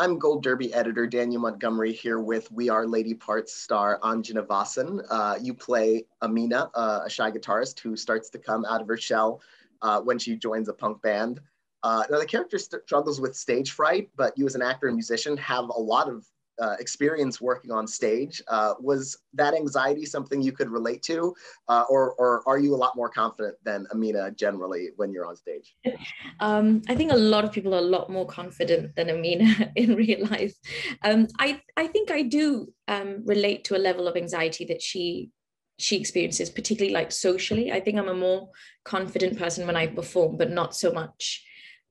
I'm Gold Derby editor Daniel Montgomery here with We Are Lady Parts star Anjana Vasan. Uh, you play Amina, uh, a shy guitarist who starts to come out of her shell uh, when she joins a punk band. Uh, now, the character struggles with stage fright, but you as an actor and musician have a lot of uh, experience working on stage. Uh, was that anxiety something you could relate to, uh, or, or are you a lot more confident than Amina generally when you're on stage? Um, I think a lot of people are a lot more confident than Amina in real life. Um, I, I think I do um, relate to a level of anxiety that she she experiences, particularly like socially. I think I'm a more confident person when I perform, but not so much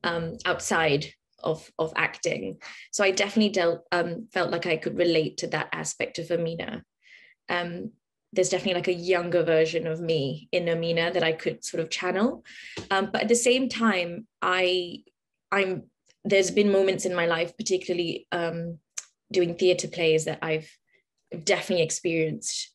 um, outside of of acting. So I definitely dealt um, felt like I could relate to that aspect of Amina. Um, there's definitely like a younger version of me in Amina that I could sort of channel. Um, but at the same time, I I'm there's been moments in my life, particularly um, doing theatre plays, that I've definitely experienced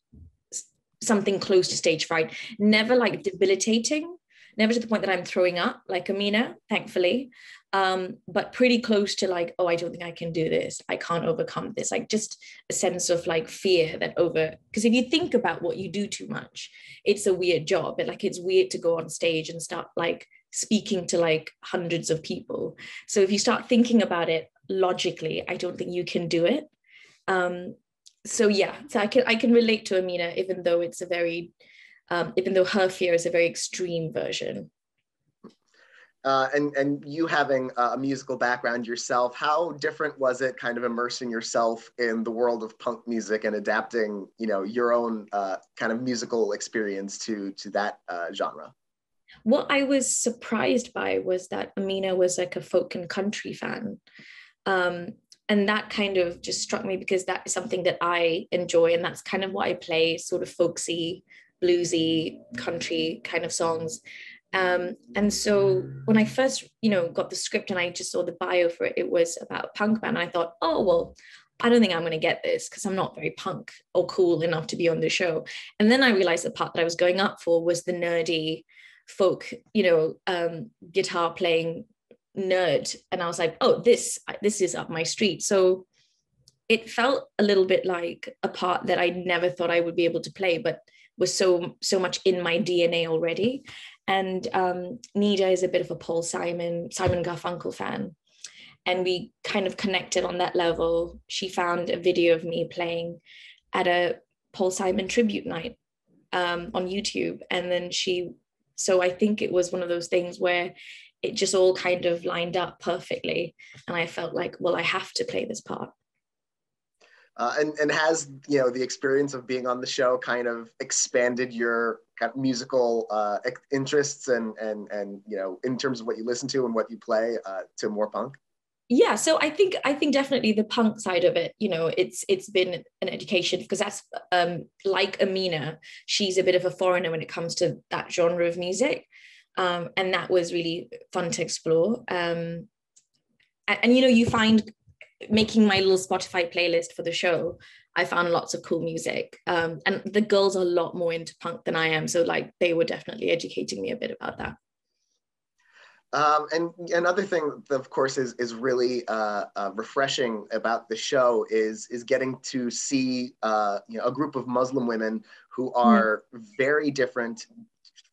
something close to stage fright. Never like debilitating, never to the point that I'm throwing up like Amina, thankfully, um, but pretty close to like, oh, I don't think I can do this. I can't overcome this. Like just a sense of like fear that over, because if you think about what you do too much, it's a weird job. But like it's weird to go on stage and start like speaking to like hundreds of people. So if you start thinking about it logically, I don't think you can do it. Um, so yeah, so I can I can relate to Amina, even though it's a very um, even though her fear is a very extreme version. Uh, and and you having a musical background yourself, how different was it, kind of immersing yourself in the world of punk music and adapting, you know, your own uh, kind of musical experience to to that uh, genre? What I was surprised by was that Amina was like a folk and country fan, um, and that kind of just struck me because that is something that I enjoy, and that's kind of what I play, sort of folksy, bluesy, country kind of songs. Um, and so when I first, you know, got the script and I just saw the bio for it, it was about a punk band. And I thought, oh, well, I don't think I'm going to get this because I'm not very punk or cool enough to be on the show. And then I realized the part that I was going up for was the nerdy folk, you know, um, guitar playing nerd. And I was like, oh, this, this is up my street. So it felt a little bit like a part that I never thought I would be able to play, but was so, so much in my DNA already. And um, Nida is a bit of a Paul Simon, Simon Garfunkel fan. And we kind of connected on that level. She found a video of me playing at a Paul Simon tribute night um, on YouTube. And then she, so I think it was one of those things where it just all kind of lined up perfectly. And I felt like, well, I have to play this part. Uh, and and has you know the experience of being on the show kind of expanded your kind of musical uh, interests and and and you know in terms of what you listen to and what you play uh, to more punk? Yeah so i think i think definitely the punk side of it you know it's it's been an education because that's um like amina she's a bit of a foreigner when it comes to that genre of music. Um and that was really fun to explore. Um and, and you know you find making my little Spotify playlist for the show, I found lots of cool music. Um, and the girls are a lot more into punk than I am. So like they were definitely educating me a bit about that. Um, and another thing, of course, is is really uh, uh, refreshing about the show is is getting to see uh, you know a group of Muslim women who mm-hmm. are mm. very different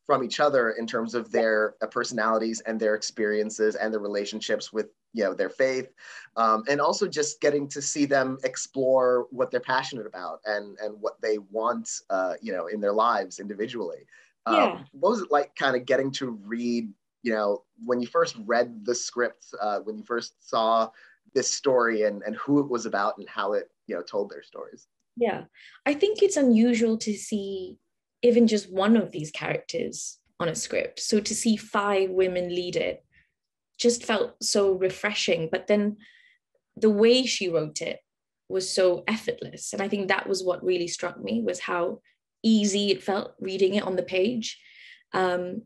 from each other in terms of their uh, personalities and their experiences and their relationships with you know their faith um, and also just getting to see them explore what they're passionate about and and what they want uh, you know in their lives individually. Um, yeah. what was it like kind of getting to read you know when you first read the script uh, when you first saw this story and and who it was about and how it you know told their stories? Yeah. I think it's unusual to see even just one of these characters on a script so to see five women lead it just felt so refreshing. But then the way she wrote it was so effortless. And I think that was what really struck me was how easy it felt reading it on the page. Um,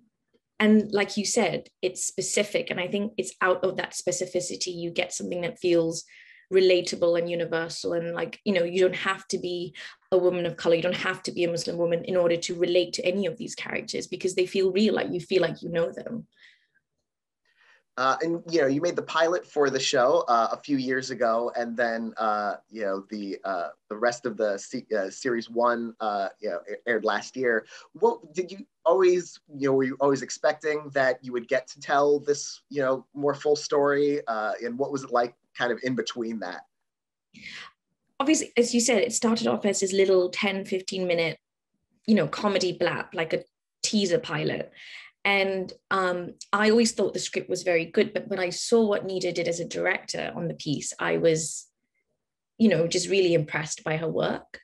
and like you said, it's specific. And I think it's out of that specificity, you get something that feels relatable and universal. And like, you know, you don't have to be a woman of color, you don't have to be a Muslim woman in order to relate to any of these characters because they feel real, like you feel like you know them. Uh, and you know, you made the pilot for the show uh, a few years ago, and then uh, you know the uh, the rest of the C- uh, series one uh, you know aired last year. What did you always you know were you always expecting that you would get to tell this you know more full story? and what was it like, kind of in between that? Obviously, as you said, it started off as this little 10, 15 minute, you know, comedy blap, like a teaser pilot and um, I always thought the script was very good, but when I saw what Nida did as a director on the piece, I was, you know, just really impressed by her work.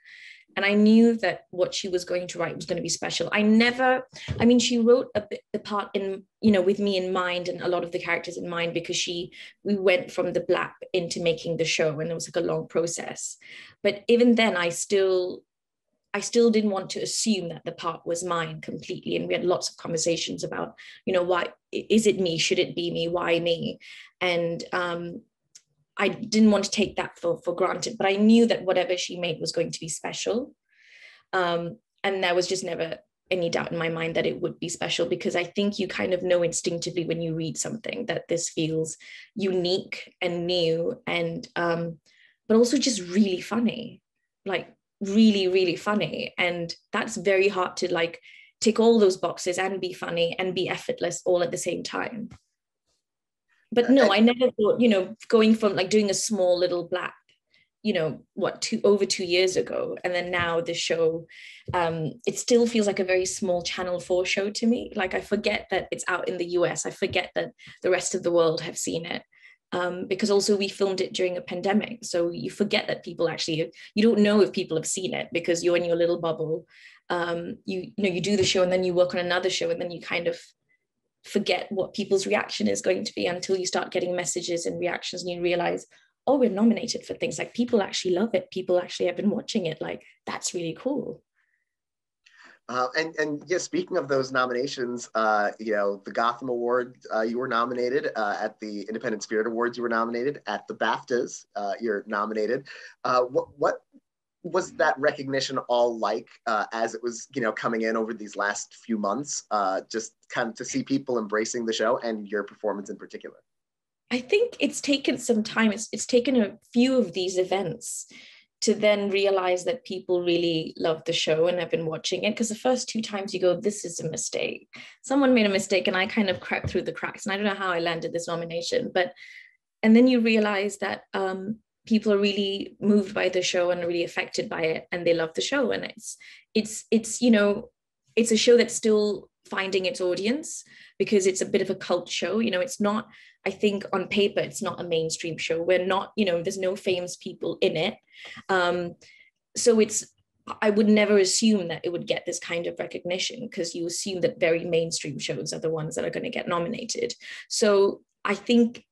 And I knew that what she was going to write was going to be special. I never, I mean, she wrote a bit the part in, you know, with me in mind and a lot of the characters in mind because she, we went from the blap into making the show and it was like a long process. But even then, I still I still didn't want to assume that the part was mine completely. And we had lots of conversations about, you know, why is it me? Should it be me? Why me? And um, I didn't want to take that for, for granted, but I knew that whatever she made was going to be special. Um, and there was just never any doubt in my mind that it would be special because I think you kind of know instinctively when you read something that this feels unique and new and um, but also just really funny. Like really really funny and that's very hard to like tick all those boxes and be funny and be effortless all at the same time but no i never thought you know going from like doing a small little blap you know what two over two years ago and then now the show um it still feels like a very small channel 4 show to me like i forget that it's out in the us i forget that the rest of the world have seen it um, because also we filmed it during a pandemic. So you forget that people actually, you don't know if people have seen it because you're in your little bubble. Um, you, you know, you do the show and then you work on another show and then you kind of forget what people's reaction is going to be until you start getting messages and reactions and you realize, oh, we're nominated for things like people actually love it. People actually have been watching it. Like, that's really cool. Uh, and and yeah, speaking of those nominations, uh, you know, the Gotham Award, uh, you were nominated uh, at the Independent Spirit Awards. You were nominated at the BAFTAs. Uh, you're nominated. Uh, what what was that recognition all like as it was you know coming in over these last few months? just kind of to see people embracing the show and your performance in particular. I think it's taken some time. It's it's taken a few of these events to then realize that people really love the show and have been watching it because the first two times you go this is a mistake someone made a mistake and i kind of crept through the cracks and i don't know how i landed this nomination but and then you realize that um, people are really moved by the show and really affected by it and they love the show and it's it's it's you know it's a show that's still finding its audience because it's a bit of a cult show you know it's not I think on paper it's not a mainstream show. We're not, you know, there's no famous people in it. Um, so it's I would never assume that it would get this kind of recognition because you assume that very mainstream shows are the ones that are going to get nominated. So I think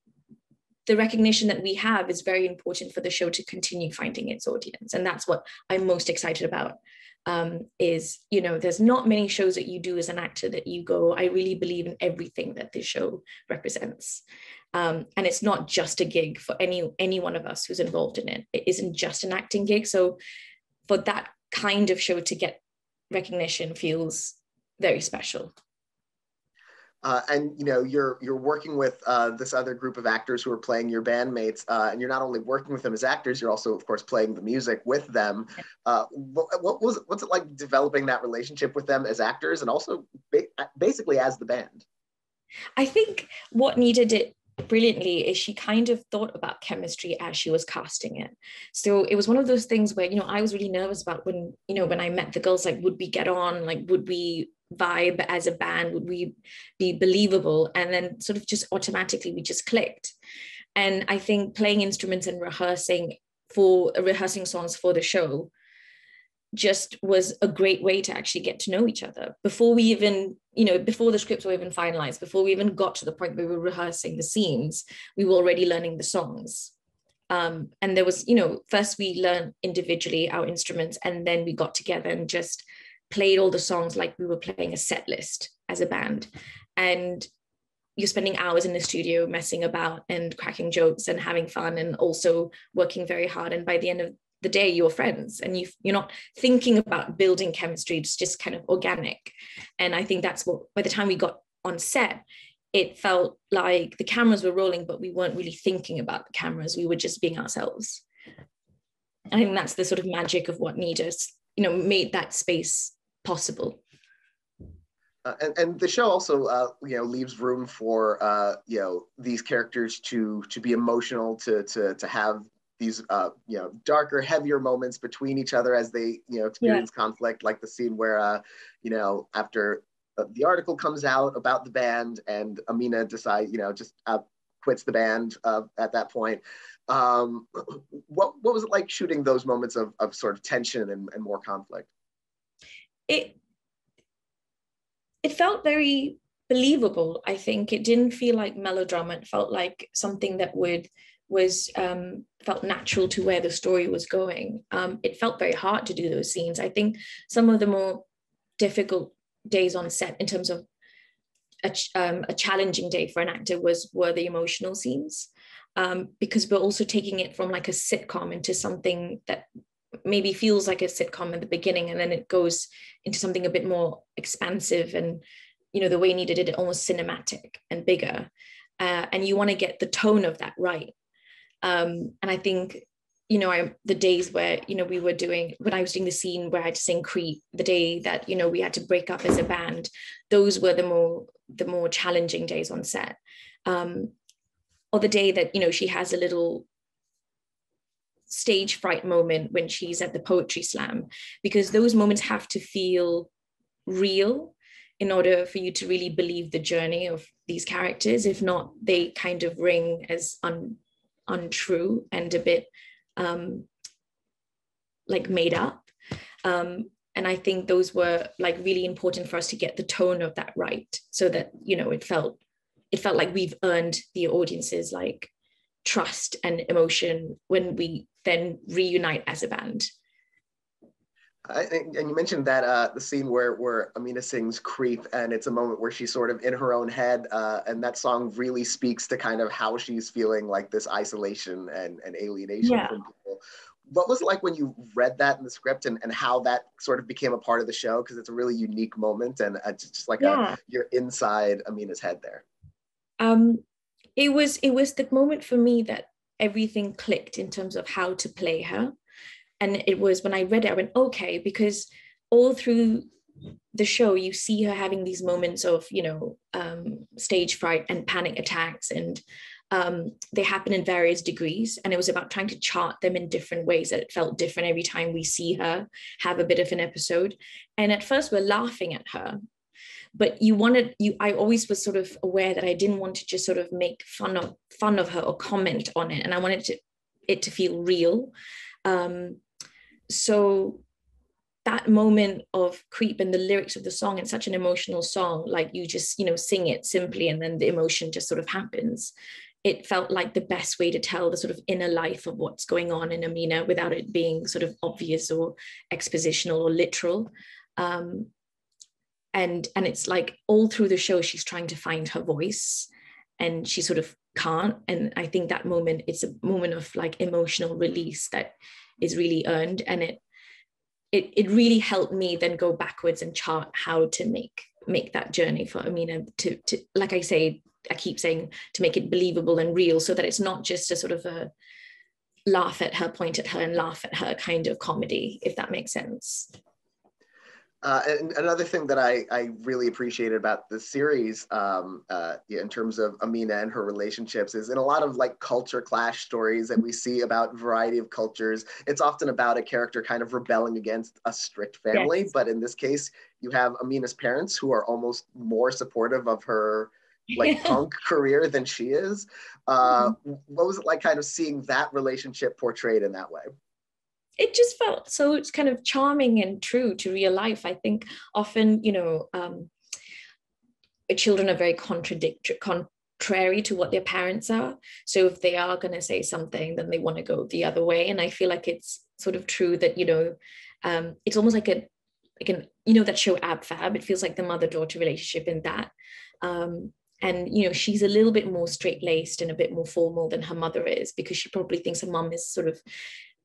the recognition that we have is very important for the show to continue finding its audience. And that's what I'm most excited about um, is you know there's not many shows that you do as an actor that you go i really believe in everything that this show represents. Um, and it's not just a gig for any any one of us who's involved in it. It isn't just an acting gig. So for that kind of show to get recognition feels very special uh, and you know you're you're working with uh, this other group of actors who are playing your bandmates, uh, and you're not only working with them as actors, you're also, of course, playing the music with them. Uh, what, what, was what's it like developing that relationship with them as actors, and also ba- basically as the band? I think what Nida did brilliantly is she kind of thought about chemistry as she was casting it so it was one of those things where you know i was really nervous about when you know when i met the girls like would we get on like would we vibe as a band would we be believable? And then sort of just automatically we just clicked. And i think playing instruments and rehearsing for rehearsing songs for the show just was a great way to actually get to know each other. Before we even you know before the scripts were even finalized before we even got to the point where we were rehearsing the scenes we were already learning the songs. Um, and there was you know first we learned individually our instruments and then we got together and just played all the songs like we were playing a set list as a band. And you're spending hours in the studio messing about and cracking jokes and having fun and also working very hard. And by the end of the day, you're friends and you, you're not thinking about building chemistry, it's just kind of organic. And I think that's what, by the time we got on set, it felt like the cameras were rolling, but we weren't really thinking about the cameras. We were just being ourselves. I think that's the sort of magic of what Nida's, you know, made that space possible. Uh, and, and the show also uh, you know leaves room for uh, you know these characters to to be emotional to to to have these uh, you know darker heavier moments between each other as they you know experience yeah. conflict like the scene where uh, you know after uh, the article comes out about the band and Amina decides you know just quits the band at that point um, what what was it like shooting those moments of, of sort of tension and, and more conflict it it felt very believable i think. It didn't feel like melodrama. It felt like something that would was um, felt natural to where the story was going. Um, it felt very hard to do those scenes. I think some of the more difficult days on set in terms of a, um, a challenging day for an actor was were the emotional scenes. Um, because we're also taking it from like a sitcom into something that maybe feels like a sitcom at the beginning and then it goes into something a bit more expansive and you know the way needed it almost cinematic and bigger. Uh, and you want to get the tone of that right. Um, and i think you know I, the days where you know we were doing when i was doing the scene where i had to sing creep the day that you know we had to break up as a band those were the more the more challenging days on set. Um, or the day that you know she has a little stage fright moment when she's at the poetry slam because those moments have to feel real in order for you to really believe the journey of these characters. If not they kind of ring as un, untrue and a bit um, like made up. Um, and i think those were like really important for us to get the tone of that right so that you know it felt it felt like we've earned the audience's like trust and emotion when we then reunite as a band. I think, and you mentioned that uh, the scene where where Amina sings "Creep," and it's a moment where she's sort of in her own head, uh, and that song really speaks to kind of how she's feeling like this isolation and, and alienation yeah. from people. What was it like when you read that in the script, and, and how that sort of became a part of the show? Because it's a really unique moment, and it's just like yeah. a, you're inside Amina's head there. Um, it was it was the moment for me that everything clicked in terms of how to play her. And it was when I read it, I went, okay, because all through the show, you see her having these moments of, you know, um, stage fright and panic attacks, and um, they happen in various degrees. And it was about trying to chart them in different ways that it felt different every time we see her have a bit of an episode. And at first, we're laughing at her but you wanted you i always was sort of aware that i didn't want to just sort of make fun of fun of her or comment on it and i wanted to, it to feel real um, so that moment of creep and the lyrics of the song it's such an emotional song like you just you know sing it simply and then the emotion just sort of happens it felt like the best way to tell the sort of inner life of what's going on in Amina without it being sort of obvious or expositional or literal. Um, and and it's like all through the show she's trying to find her voice and she sort of can't. And i think that moment it's a moment of like emotional release that is really earned. And it it, it really helped me then go backwards and chart how to make make that journey for Amina to to like I say I keep saying to make it believable and real so that it's not just a sort of a laugh at her point at her and laugh at her kind of comedy if that makes sense uh, and another thing that I, I really appreciated about the series um, uh, in terms of Amina and her relationships is in a lot of like culture clash stories that we see about variety of cultures, it's often about a character kind of rebelling against a strict family. Yes. But in this case, you have Amina's parents who are almost more supportive of her like punk career than she is. Uh, mm-hmm. What was it like kind of seeing that relationship portrayed in that way? It just felt so it's kind of charming and true to real life. I think often, you know, um, children are very contradictory, contrary to what their parents are. So if they are going to say something, then they want to go the other way. And I feel like it's sort of true that, you know, um, it's almost like a, like an, you know, that show Ab Fab, it feels like the mother daughter relationship in that. Um, and you know she's a little bit more straight laced and a bit more formal than her mother is because she probably thinks her mum is sort of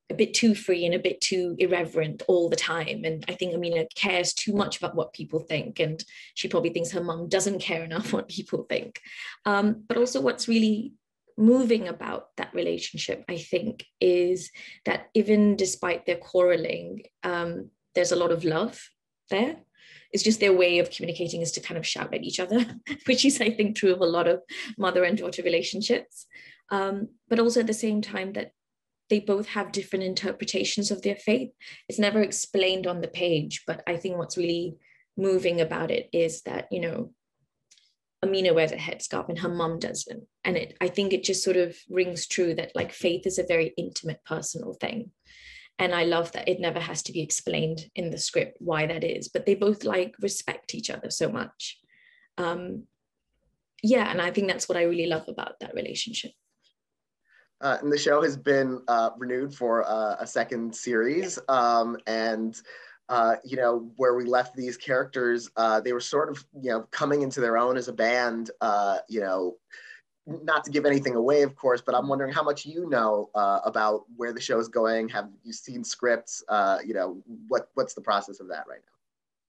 a bit too free and a bit too irreverent all the time. And I think Amina cares too much about what people think. And she probably thinks her mum doesn't care enough what people think. Um, but also, what's really moving about that relationship, I think, is that even despite their quarreling, um, there's a lot of love there. It's just their way of communicating is to kind of shout at each other, which is, I think, true of a lot of mother and daughter relationships. Um, but also at the same time that they both have different interpretations of their faith. It's never explained on the page, but I think what's really moving about it is that, you know, Amina wears a headscarf and her mum doesn't. And it, I think it just sort of rings true that like faith is a very intimate, personal thing. And I love that it never has to be explained in the script why that is, but they both like respect each other so much. Um, yeah, and I think that's what I really love about that relationship. Uh, and the show has been uh, renewed for uh, a second series. Um, and uh, you know, where we left these characters, uh, they were sort of, you know, coming into their own as a band, uh, you know, not to give anything away, of course, but I'm wondering how much you know uh, about where the show is going. Have you seen scripts? Uh, you know, what what's the process of that right now?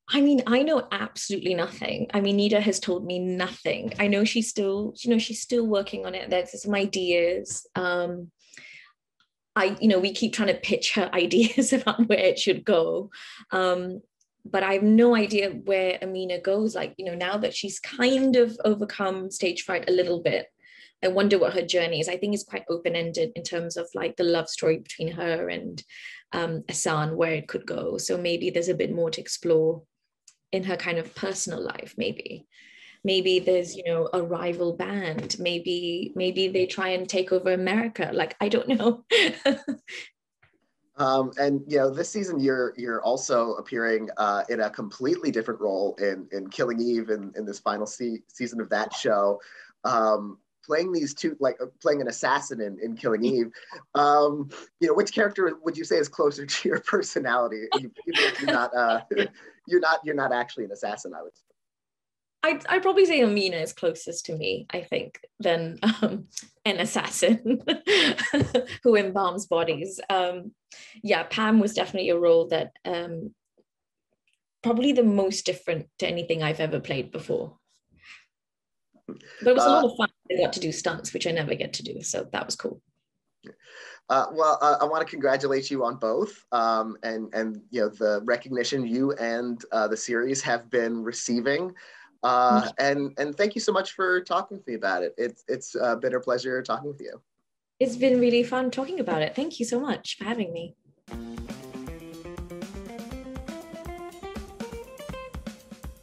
I mean, I know absolutely nothing. I mean, Nida has told me nothing. I know she's still, you know, she's still working on it. There's some ideas. Um, I, you know, we keep trying to pitch her ideas about where it should go. Um, but I have no idea where Amina goes. Like, you know, now that she's kind of overcome stage fright a little bit, I wonder what her journey is. I think it's quite open ended in terms of like the love story between her and um, Ahsan, where it could go. So maybe there's a bit more to explore in her kind of personal life, maybe. Maybe there's you know a rival band. Maybe maybe they try and take over america. Like i don't know. Um, and you know this season you're you're also appearing uh, in a completely different role in in killing eve in, in this final se- season of that show. Um, playing these two like uh, playing an assassin in, in killing eve. Um, you know which character would you say is closer to your personality? If you're not uh, you're not you're not actually an assassin i would say I'd, I'd probably say Amina is closest to me, I think, than um, an assassin who embalms bodies. Um, yeah, Pam was definitely a role that um, probably the most different to anything I've ever played before. But it was uh, a lot of fun. I got to do stunts, which I never get to do. So that was cool. Uh, well, uh, I want to congratulate you on both, um, and and you know the recognition you and uh, the series have been receiving. Uh, and and thank you so much for talking with me about it. It's it's uh, been a pleasure talking with you. It's been really fun talking about it. Thank you so much for having me.